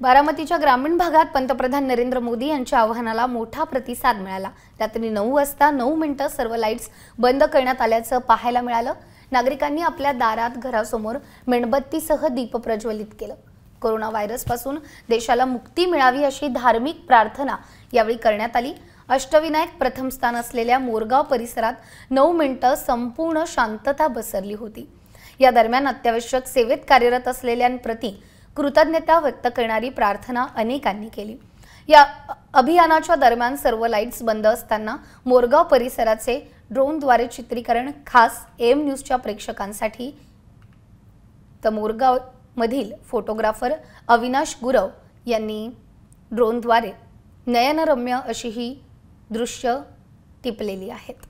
बारामतीच्या ग्रामीण भागात पंतप्रधान नरेंद्र मोदी यांच्या आवाहनाला मोठा प्रतिसाद मिळाला. रात्री नऊ वाजता नऊ मिनिटं सर्व लाईट्स बंद करण्यात आल्याचं पाहायला मिळालं. नागरिकांनी आपल्या दारात घरासमोर मेणबत्तीसह दीप प्रज्वलित केलं. कोरोना व्हायरसपासून देशाला मुक्ती मिळावी अशी धार्मिक प्रार्थना यावेळी करण्यात आली. अष्टविनायक प्रथम स्थान असलेल्या मोरगाव परिसरात नऊ मिनिटं संपूर्ण शांतता बसरली होती. या दरम्यान अत्यावश्यक सेवेत कार्यरत असलेल्यांप्रती कृतज्ञता व्यक्त करणारी प्रार्थना अनेकांनी केली. या अभियानाच्या दरम्यान सर्व लाईट्स बंद असताना मोरगाव परिसराचे ड्रोनद्वारे चित्रीकरण खास एम न्यूजच्या प्रेक्षकांसाठी. तर मोरगावमधील फोटोग्राफर अविनाश गुरव यांनी ड्रोनद्वारे नयनरम्य अशी ही दृश्य टिपलेली आहेत.